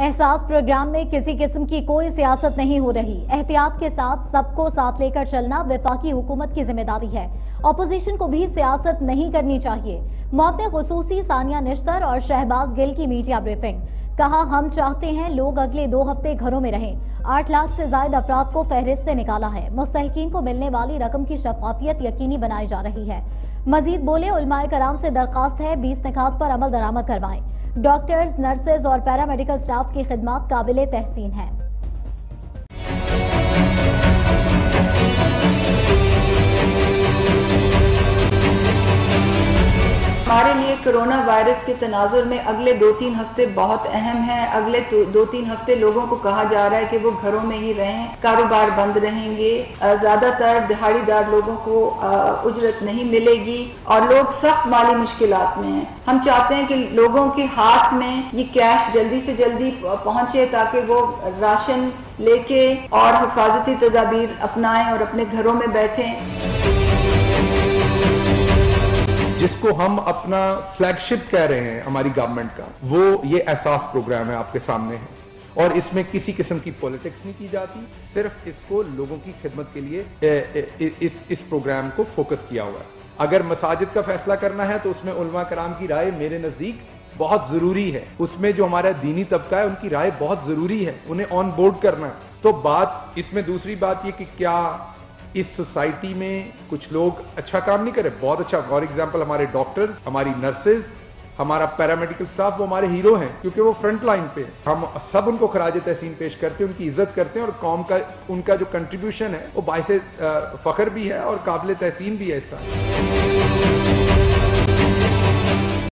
एहसास प्रोग्राम में किसी किस्म की कोई सियासत नहीं हो रही। एहतियात के साथ सबको साथ लेकर चलना विफाकी हुकूमत की ज़िम्मेदारी है। अपोजिशन को भी सियासत नहीं करनी चाहिए। मौत खसूसी सानिया निश्तर और शहबाज गिल की मीडिया ब्रीफिंग। कहा, हम चाहते हैं लोग अगले दो हफ़्ते घरों में रहें। आठ लाख से ज़्यादा अफराद को फहरिस्त से निकाला है। मुस्तकिन को मिलने वाली रकम की शफाफियत यकीनी बनाई जा रही है। मजीद बोले उलमाए कराम से दरखास्त है, बीस निकात पर अमल दरामद करवाएँ। डॉक्टर्स नर्सेज और पैरामेडिकल स्टाफ की खिदमत काबिल तहसीन है। हमारे लिए कोरोना वायरस के तनाजुर में अगले दो तीन हफ़्ते बहुत अहम हैं। अगले दो तीन हफ़्ते लोगों को कहा जा रहा है कि वो घरों में ही रहें, कारोबार बंद रहेंगे। ज़्यादातर दिहाड़ीदार लोगों को उजरत नहीं मिलेगी और लोग सख्त माली मुश्किल में हैं। हम चाहते हैं कि लोगों के हाथ में ये कैश जल्दी से जल्दी पहुँचे ताकि वो राशन लेके और हिफाजती तदाबीर अपनाएँ और अपने घरों में बैठें। जिसको हम अपना फ्लैगशिप कह रहे हैं हमारी गवर्नमेंट का, वो ये एहसास प्रोग्राम है आपके सामने है। और इसमें किसी किस्म की पॉलिटिक्स नहीं की जाती, सिर्फ़ इसको लोगों की खिदमत के लिए इस इस प्रोग्राम को फोकस किया हुआ है। अगर मसाजिद का फैसला करना है तो उसमें उलमा कराम की राय मेरे नज़दीक बहुत ज़रूरी है। उसमें जो हमारा दीनी तबका है, उनकी राय बहुत ज़रूरी है। उन्हें ऑन बोर्ड करना है। तो बात, इसमें दूसरी बात ये कि क्या इस सोसाइटी में कुछ लोग अच्छा काम नहीं करे बहुत अच्छा फॉर एग्ज़ाम्पल हमारे डॉक्टर्स, हमारी नर्सेज हमारा पैरामेडिकल स्टाफ, वो हमारे हीरो हैं, क्योंकि वो फ्रंट लाइन पे हम सब उनको खराज तहसीन पेश करते हैं, उनकी इज़्ज़त करते हैं और कौम का, उनका जो कंट्रीब्यूशन है, वो बायस फ़ख्र भी है और काबिल तहसीन भी है इस तरह